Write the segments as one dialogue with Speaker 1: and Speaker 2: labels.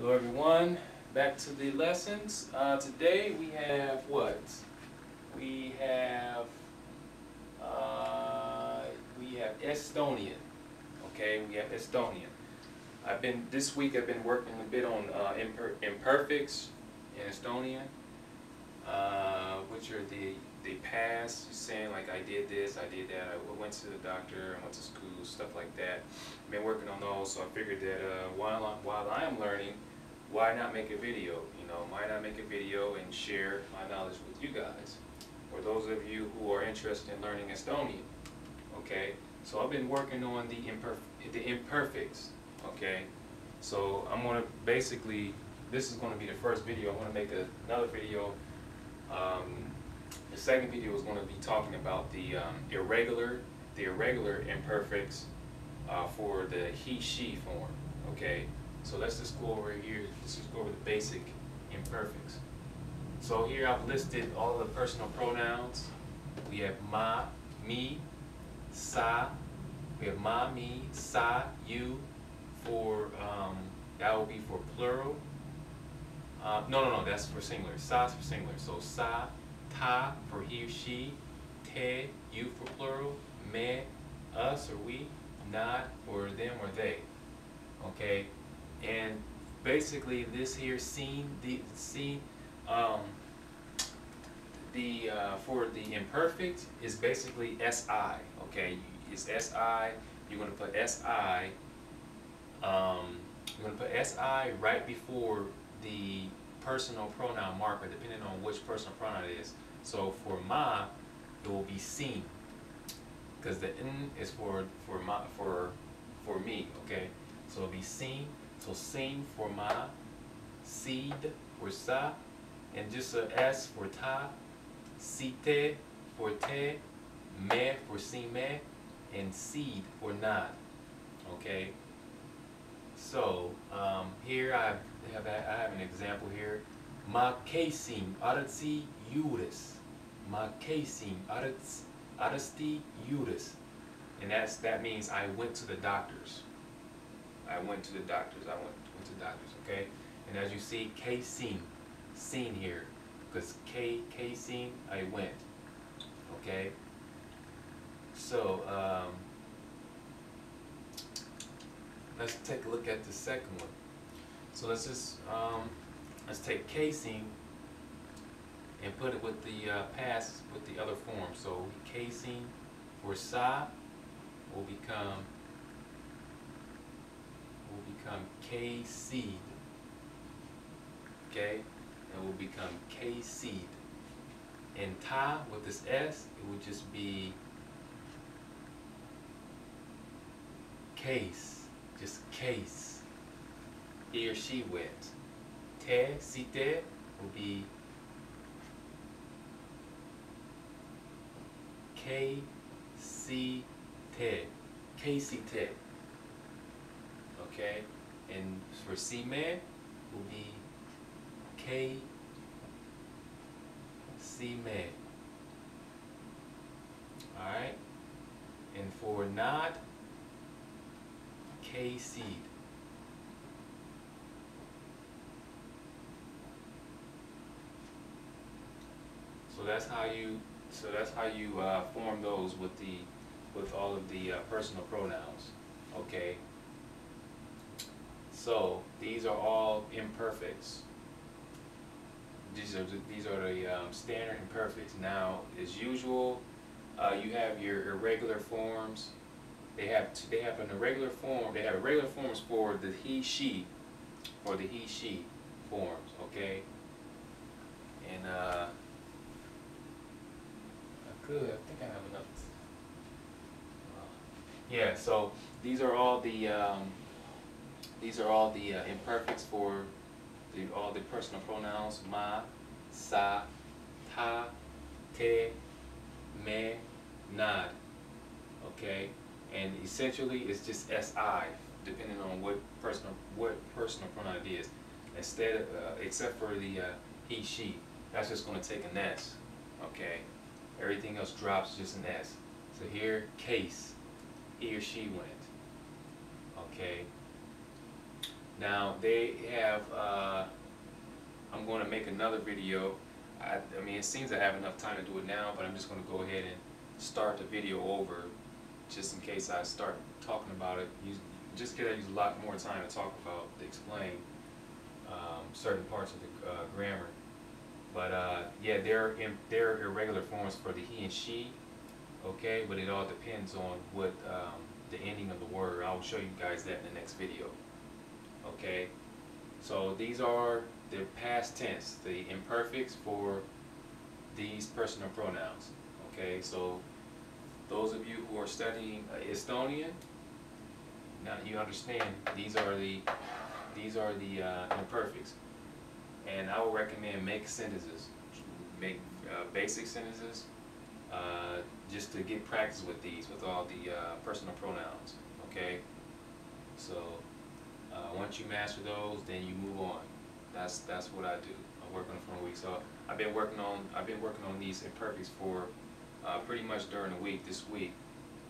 Speaker 1: Hello everyone, back to the lessons. Uh, today we have what? We have uh, we have Estonian. Okay, we have Estonian. I've been this week. I've been working a bit on uh, imper imperfects in Estonian, uh, which are the the past, saying like I did this, I did that, I went to the doctor, I went to school, stuff like that. I've Been working on those, so I figured that uh, while I'm, while I am learning, why not make a video? You know, why not make a video and share my knowledge with you guys? Or those of you who are interested in learning Estonian, okay? So I've been working on the, imperf the imperfects, okay? So I'm gonna basically, this is gonna be the first video. I'm gonna make a, another video. Um, the second video is gonna be talking about the um, irregular, the irregular imperfects uh, for the he, she form, okay? So let's just go over here, let's just go over the basic imperfects. So here I've listed all the personal pronouns. We have ma, me, sa. We have ma, me, sa, you for, um, that will be for plural. Uh, no, no, no, that's for singular. Sa is for singular. So sa, ta for he or she, te, you for plural, me, us or we, not for them or they. Okay? And basically this here scene, the scene, um, the uh, for the imperfect is basically si. Okay, it's si. You're to put si. Um, you're to put si right before the personal pronoun marker, depending on which personal pronoun it is. So for ma, it will be seen, because the n is for for ma for for me. Okay, so it'll be seen. So seen for ma, seed for sa, and just a s for ta, site for te, me for si me, and seed for nad. Okay. So um, here I have I have an example here. Ma käisin aratsi juures. Ma käisin arats arasti juures. And that's that means I went to the doctors. I went to the doctors. I went, went to the doctors, okay? And as you see, käisin, seen here, because K, käisin, I went, okay? So, um, let's take a look at the second one. So let's just, um, let's take käisin and put it with the uh, past, with the other form. So casing for sa will become will become K seed. Okay? It will become K seed. And ta with this S, it would just be case. Just case. He or she went. Te, site will be K, C, te. K, C, te okay? And for C-man will be K C-man. Alright? And for not, K seed. So that's how you so that's how you uh, form those with the with all of the uh, personal pronouns. Okay. So these are all imperfects. These are the, these are the um, standard imperfects. Now, as usual, uh, you have your irregular forms. They have they have an irregular form. They have irregular forms for the he she, for the he she forms. Okay. And uh, I could. I think I have enough. Yeah. So these are all the um, these are all the uh, imperfects for the, all the personal pronouns ma, sa, ta, te, me, nad. Okay, and essentially it's just si, depending on what personal what personal pronoun it is. Instead, of, uh, except for the uh, he, she, that's just going to take an s. Okay, everything else drops just an s. So here, case, he or she went. Okay. Now, they have, uh, I'm gonna make another video. I, I mean, it seems I have enough time to do it now, but I'm just gonna go ahead and start the video over, just in case I start talking about it. Just because I use a lot more time to talk about, to explain, um, certain parts of the, uh, grammar. But, uh, yeah, they're, in, they're irregular forms for the he and she, okay, but it all depends on what, um, the ending of the word. I will show you guys that in the next video, okay? So these are the past tense, the imperfects for these personal pronouns, okay? So those of you who are studying uh, Estonian, now you understand these are the, these are the uh, imperfects. And I would recommend make sentences, make uh, basic sentences, uh, just to get practice with these, with all the uh, personal pronouns, okay? So, uh, once you master those, then you move on. That's, that's what I do. I work on it for a week. So, I've been working on, I've been working on these imperfects for uh, pretty much during the week, this week.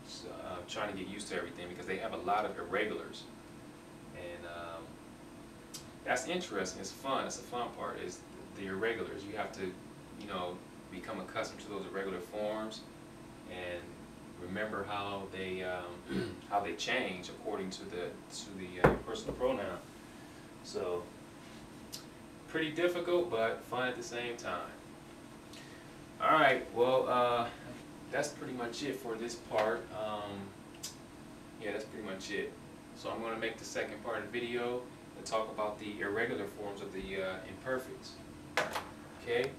Speaker 1: So, uh, trying to get used to everything because they have a lot of irregulars. And um, that's interesting, it's fun, it's the fun part, is the irregulars. You have to, you know, become accustomed to those irregular forms and remember how they um, how they change according to the to the uh, personal pronoun. So pretty difficult, but fun at the same time. All right, well uh, that's pretty much it for this part. Um, yeah, that's pretty much it. So I'm going to make the second part of the video and talk about the irregular forms of the uh, imperfects. Okay.